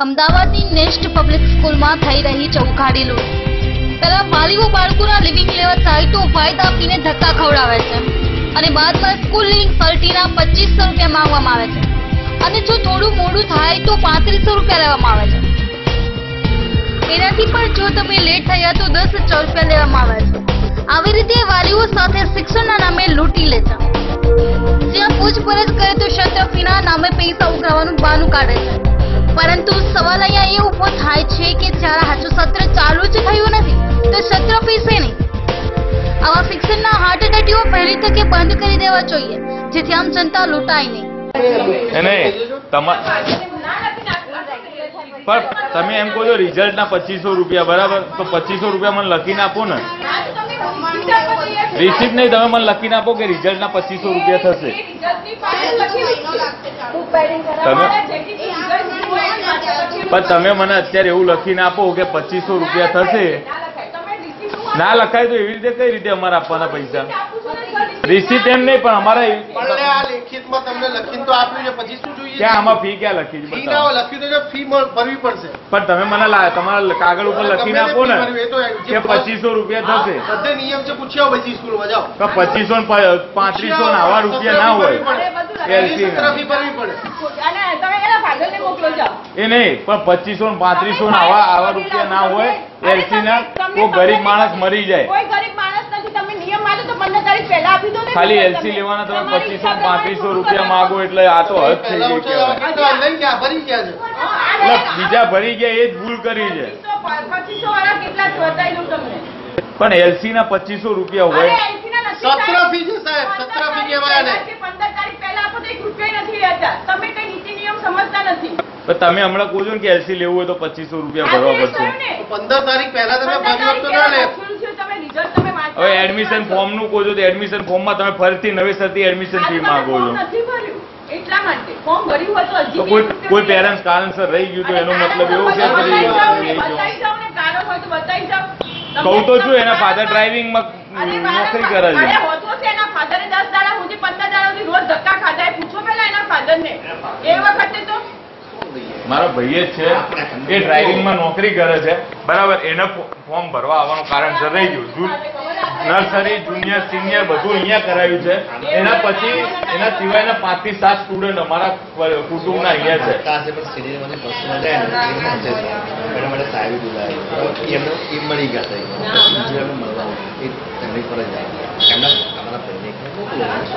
અમદાવાદની nest public સ્કૂલમાં થઈ રહી ચૌખાડી લૂંટ. પહેલા વાલીઓ બાળકોના લિવિંગ લેવલ થાય તો ફાયદા આપીને ધક્કા ખવડાવે છે અને બાદમાં સ્કૂલ લિવિંગ સર્ટીના પચીસો રૂપિયા માંગવામાં આવે છે. અને જો થોડું મોડું થાય તો પાંત્રીસો રૂપિયા લેવામાં આવે છે. એનાથી પણ જો તમે લેટ થયા તો દસ હજાર રૂપિયા લેવામાં આવે છે. આવી રીતે વાલીઓ સાથે શિક્ષણના નામે લૂંટી લે છે. જ્યાં પૂછપરછ કરે તો ક્ષત્રફીના નામે પૈસા ઉઘરાવવાનું બહાનું કાઢે છે. પરંતુ સવાલ અહીંયા એ ઊભો થાય છે કે જ્યારે હાચું સત્ર ચાલુ જ થયું નથી તો સત્ર પીશે નહીં. આવા શિક્ષણના હાર્ટ અટેટીઓ પહેલી તકે બંધ કરી દેવા જોઈએ જેથી આમ જનતા લૂંટાય નહીં. પણ તમે એમ કહો છો રિઝલ્ટના પચીસો રૂપિયા બરાબર? તો પચીસો રૂપિયા મને લખીને આપો ને. રિસીપ્ટ નહીં તમે મને લખીને આપો કે રિઝલ્ટના પચીસો રૂપિયા થશે. તમે પણ તમે મને અત્યારે એવું લખીને આપો કે પચીસો રૂપિયા થશે. ના લખાય તો એવી રીતે કઈ રીતે અમારે આપવાના પૈસા? રિસીપ્ટ એમ નહીં પણ અમારા લેખિતમાં તમને લખીને તો આપ્યું છે પછી શું જોઈએ? ક્યાં આમાં ફી ક્યાં લખી ફી ના લખ્યું તો ફી ભરવી પડશે. પણ તમે મને તમારા કાગળ ઉપર લખીને આપો ને કે પચીસો રૂપિયા થશે. બધે નિયમ છે પૂછ્યો પછી સ્કૂલમાં જાઓ. તો પચીસો પાંત્રીસો ને આવા રૂપિયા ના હોય. એલસી ફી ભરવી પડે. એ નહીં પણ પચીસો ને પાંત્રીસો ને આવા આવા રૂપિયા ના હોય એલસી ના તો ગરીબ માણસ મરી જાય. કોઈ ગરીબ માણસ નથી તમે નિયમ માનો તો પંદર તારીખ પહેલા આપી દો ખાલી એલસી લેવાના તમે પચીસો પાંત્રીસો રૂપિયા માંગો એટલે આ તો હદ થઈ ગઈ ઉઠો કહેવાય. તો લઈને ગયા ભરી ગયા છે. હા, એટલે બીજા ભરી ગયા એ જ ભૂલ કરી છે. પચીસો પચીસો વાળા કેટલા છે તમને? પણ એલસી ના પચીસો રૂપિયા હોય. સત્ર ફી છે સાહેબ, સત્ર ફી કહેવાય આને. તારીખ પંદર તારીખ પહેલા આપો તો એક રૂપિયા નથી રહેતા તમે કઈ નીતિ નિયમ સમજતા નથી પણ તમે હમણાં કહો છો ને કે એલસી લેવું હોય તો પચીસો રૂપિયા ભરવા પડશે. પંદર તારીખ પહેલા તમે છે. હવે એડમિશન ફોર્મનું કહો છો તો એડમિશન ફોર્મમાં તમે ફરીથી નવેસરથી એડમિશન ફી માંગો છો. નથી ભર્યું. એટલા માટે. ફોર્મ ભર્યું હોય તો હજી તો બી કોઈ કોઈ પેરેન્ટ્સ કારણસર રહી ગયું તો એનો મતલબ એવો જાઓ. કહું તો છું એના ફાધર ડ્રાઇવિંગમાં નોકરી કરે છે અરે હોતો છે એના ફાધરે દસ દાડા સુધી પંદર દાડા સુધી રોજ ધક્કા ખાધા એ પૂછો પેલા એના ફાધરને એ વખતે તો મારો ભાઈ જ છે. એ ડ્રાઇવિંગમાં નોકરી કરે છે. બરાબર એને ફોર્મ ભરવા આવવાનું કારણસર રહી ગયું. નર્સરી જુનિયર સિનિયર બધું અહીંયા કરાવ્યું છે. એના પછી એના સિવાયના પાંચથી સાત સ્ટુડન્ટ અમારા કુટુંબના અહીંયા છે. એમને મળી ગયા એમને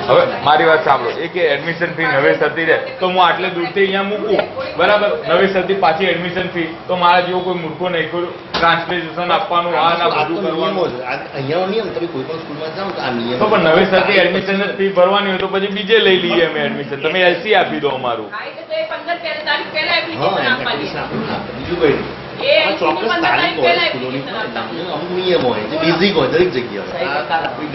હવે મારી વાત સાંભળો. એ કે એડમિશન ફી નવેસરથી રહે તો હું આટલે દૂરથી અહીંયા મૂકું. બરાબર? નવેસરથી પાછી એડમિશન ફી તો મારા જેવો કોઈ મૂર્ખો નહીં. કોઈ ટ્રાન્સલેશન આપવાનું આ ના બધું કરવાનું. અહીંયાનો નિયમ તમે કોઈ પણ સ્કૂલમાં જાઓ તો આ નિયમ તો પણ નવેસરથી એડમિશન ફી ભરવાની હોય તો પછી બીજે લઈ લઈએ અમે એડમિશન તમે એલસી આપી દો અમારું. બીજું કઈ ચોક્કસ પંદર તારીખ તારીખ હોય સ્કૂલોની. application આપવાની. અમુક નિયમ હોય જે બેઝિક હોય દરેક જગ્યાએ આ આપણી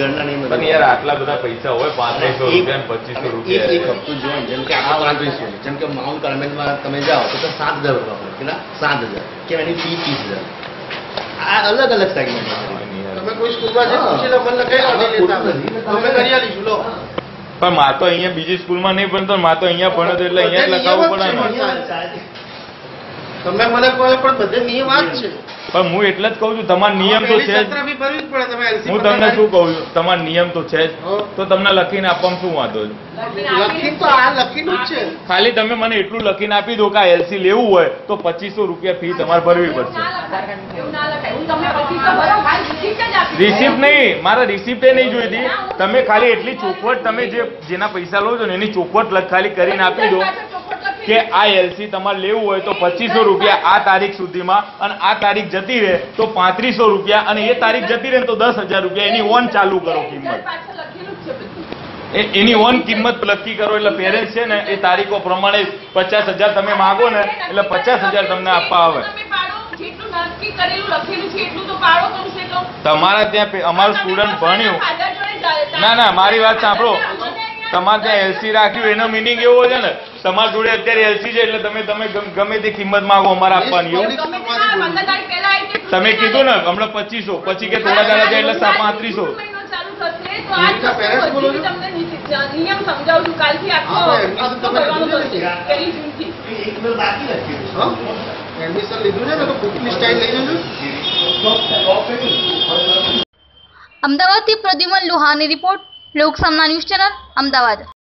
પણ યાર આટલા બધા પૈસા હોય પાંત્રીસો રૂપિયા પચીસો એક રૂપિયા. હપ્તો જો જેમ કે આ પાંત્રીસો જેમ કે માઉન્ટ કાર્મેલમાં તમે જાઓ તો સાત હજાર પડે કેટલા? સાત હજાર. કે એની ફી ત્રીસ હજાર. આ અલગ અલગ સેગમેન્ટ તમે કોઈ સ્કૂલમાં જઈને પૂછી લો લખાઈ લેતા અમે કરી આલીશું લો. પણ મા તો અહીંયા બીજી સ્કૂલમાં નહીં ભણતો મા તો અહીંયા ભણતો તો એટલે અહીંયા જ લખાવવું પડે ને. તમે મને કહો પણ બધે નિયમ આ જ છે. પણ હું એટલે જ કહું છું તમારા નિયમ તો છે હું તમને શું કહું છું તમારા નિયમ તો છે જ. તો તમને લખીને આપવામાં શું વાંધો છે? ખાલી તમે મને એટલું લખીને આપી દો કે એલસી લેવું હોય તો પચીસો રૂપિયા ફી તમારે ભરવી પડશે. રિસિપ્ટ નહીં મારા રિસિપ્ટ નહીં જોઈતી. તમે ખાલી એટલી ચોખવટ તમે જે જેના પૈસા લો છો ને એની ચોખવટ ખાલી કરીને આપી દો. કે આ એલસી તમારે લેવું હોય તો પચીસો રૂપિયા આ તારીખ સુધીમાં અને આ તારીખ જતી રહે તો પાંત્રીસો રૂપિયા અને એ તારીખ જતી રહે તો દસ હજાર રૂપિયા. એની ઓન ચાલુ કરો કિંમત. એની ઓન કિંમત નક્કી કરો એટલે પેરેન્ટ્સ છે ને એ તારીખો પ્રમાણે પચાસ હજાર તમે માગો ને એટલે પચાસ હજાર તમને આપવા આવે. તમારા ત્યાં અમારું સ્ટુડન્ટ ભણ્યું. ના ના મારી વાત સાંભળો. તમારે ત્યાં એલસી રાખ્યું એનો મિનિંગ એવો છે ને તમારા જોડે અત્યારે એલસી છે એટલે તમે તમે ગમે તે કિંમત માંગો અમારે આપવાની એવું તમે કીધું ને હમણાં પચીસો પછી કે થોડા દાડા જાય એટલે પાંત્રીસો. છો? છું. એડમિશન લીધું છે ને? તો બુકની સ્ટાઇલ લઈ જજો અમદાવાદથી Pradyuman Luhani report Loksamna news channel Ahmedabad.